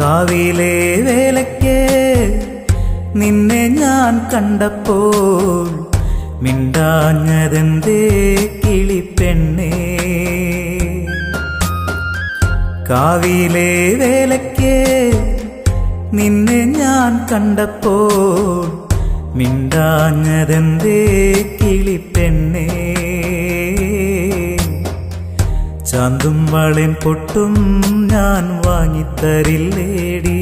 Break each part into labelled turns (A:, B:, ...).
A: കാവിലെ വേലയ്ക്ക് നിന്നെ ഞാൻ കണ്ടപ്പോൾ മിണ്ടാഞ്ഞതെന്തേ കിളിപ്പെണ്ണേ കാവിലെ വേലയ്ക്ക് നിന്നെ ഞാൻ കണ്ടപ്പോൾ മിണ്ടാഞ്ഞതെന്തേ കിളിപ്പെണ്ണേ ചാന്തും വളയും പൊട്ടും ഞാൻ വാങ്ങിത്തരില്ലേടി.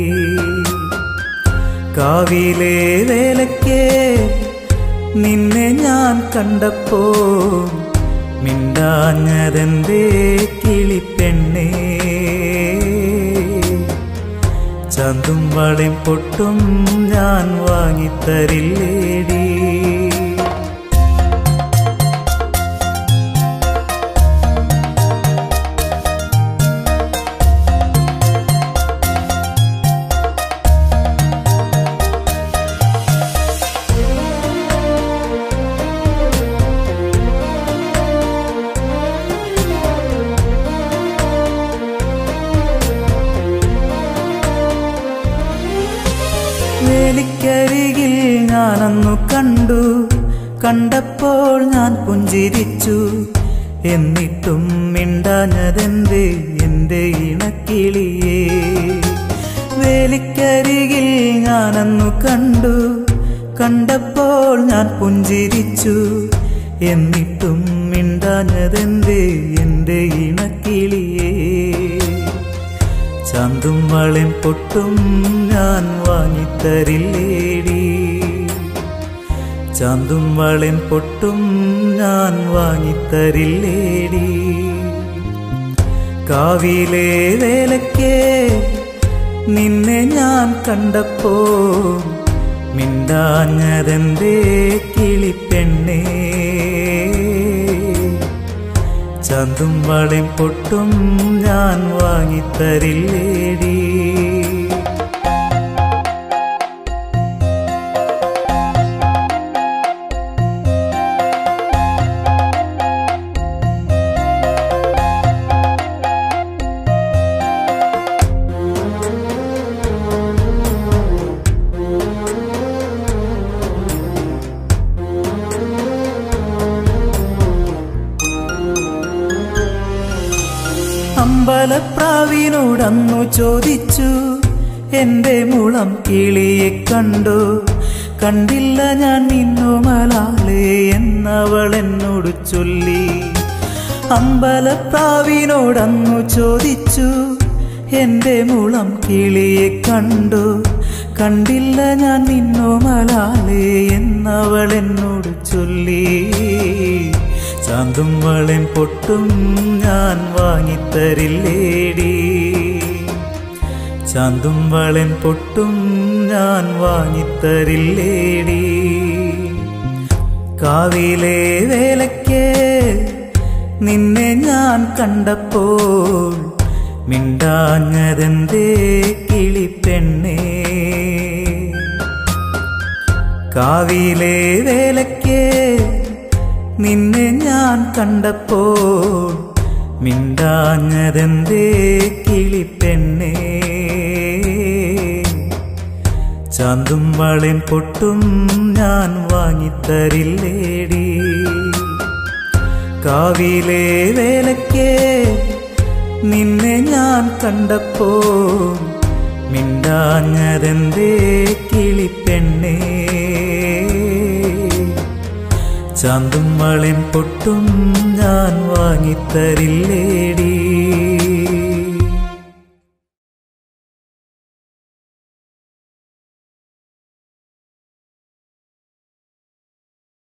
A: കാവിലെ വേലയ്ക്ക് നിന്നെ ഞാൻ കണ്ടപ്പോ മിണ്ടാഞ്ഞതെന്തേ കിളിപ്പെണ്ണേ ചാന്തും വളയും പൊട്ടും ഞാൻ വാങ്ങിത്തരില്ലേടി. ഞാനന്നു കണ്ടു. കണ്ടപ്പോൾ ഞാൻ പുഞ്ചിരിച്ചു. എന്നിട്ടും മിണ്ടാഞ്ഞതെന്തേ? എന്റെ ഇണക്കിളിയേ വേലിക്കരികിൽ ഞാനന്നു കണ്ടു. കണ്ടപ്പോൾ ഞാൻ പുഞ്ചിരിച്ചു. എന്നിട്ടും മിണ്ടാഞ്ഞതെന്തേ? എന്റെ ഇണക്കിളിയേ ചന്തും വളയും പൊട്ടും ഞാൻ വാങ്ങിത്തരില്ലേടി. ചാന്തും വളിൻ പൊട്ടും ഞാൻ വാങ്ങിത്തരില്ലേടി. കാവിലെ വേലയ്ക്ക് നിന്നെ ഞാൻ കണ്ടപ്പോ മിണ്ടാഞ്ഞതെന്തേ കിളിപ്പെണ്ണേ. ചാന്തും വളയും പൊട്ടും ഞാൻ വാങ്ങിത്തരില്ലേടി. അമ്പലപ്രാവിനോടന്നു ചോദിച്ചു എന്റെ മുളം കിളിയെ കണ്ടു. കണ്ടില്ല ഞാൻ നിന്നു മലാലേ എന്നവൾ എന്നോട് ചൊല്ലി. അമ്പലപ്രാവിനോടന്നു ചോദിച്ചു എന്റെ മുളം കിളിയെ കണ്ടു. കണ്ടില്ല ഞാൻ നിന്നു മലാലേ എന്നവൾ എന്നോട് ചൊല്ലി. ചാന്തും വളയും പൊട്ടും ഞാൻ വാങ്ങിത്തരില്ലേടി. ചാന്തും വളയും പൊട്ടും ഞാൻ വാങ്ങിത്തരില്ലേടി. കാവിലെ വേലയ്ക്ക് നിന്നെ ഞാൻ കണ്ടപ്പോൾ മിണ്ടാഞ്ഞതെന്തേ കിളിപ്പെണ്ണേ കാവിലെ വേലയ്ക്ക് നിന്നെ ഞാൻ കണ്ടപ്പോൾ മിണ്ടാഞ്ഞതെന്തേ കിളിപ്പെണ്ണേ. ചാന്തും വളയും പൊട്ടും ഞാൻ വാങ്ങിത്തരില്ലേടി. കാവിലെ വേലയ്ക്ക് നിന്നെ ഞാൻ കണ്ടപ്പോൾ മിണ്ടാഞ്ഞതെന്തേ കിളിപ്പെണ്ണേ. ചാന്തും വളയും പൊട്ടും ഞാൻ വാങ്ങിത്തരില്ലേടി.